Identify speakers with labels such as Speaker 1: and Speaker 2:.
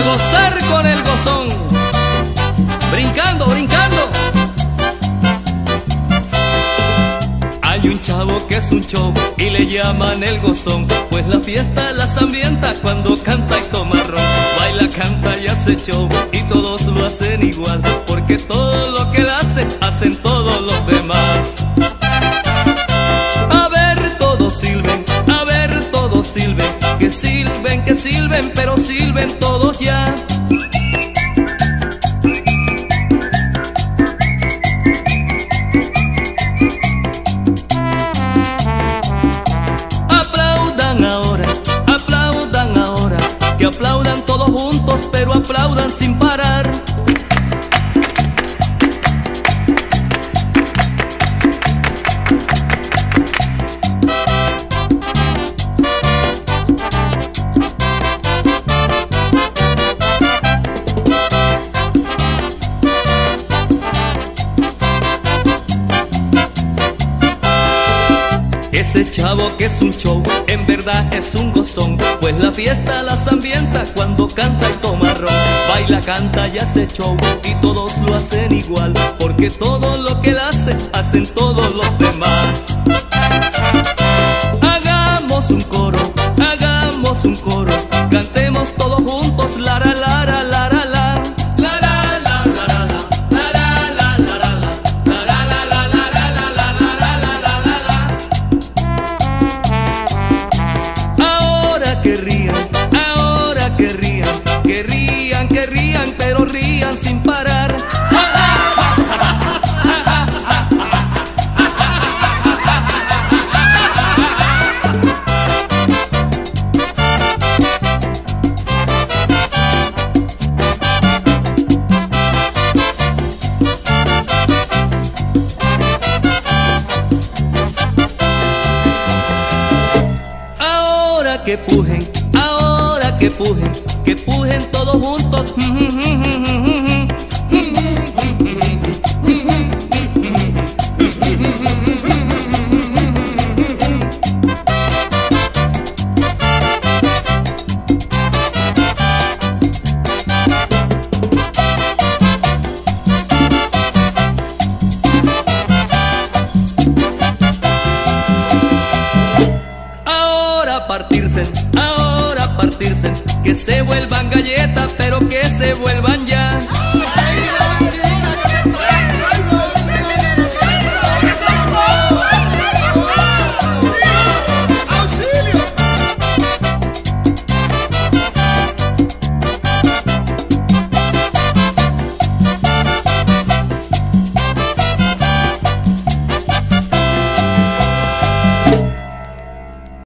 Speaker 1: a gozar con el gozón. Brincando, brincando. Hay un chavo que es un chobo y le llaman el gozón, pues la fiesta las ambienta cuando canta y toma ron. Baila, canta y hace chobo y todos lo hacen igual, porque todo lo que él hace, hacen todos los demás. Pero aplaudan sin parar. Ese chavo que es un show, en verdad es un gozón. Pues la fiesta las ambienta cuando canta y toma ron. Baila, canta y hace show y todos lo hacen igual Porque todo lo que él hace, hacen todos los demás pero rían sin parar. Ahora que pujen, ahora que pujen, que pujen todos juntos. Ahora partirse, ahora partirse, que se vuelvan galletas, pero que se vuelvan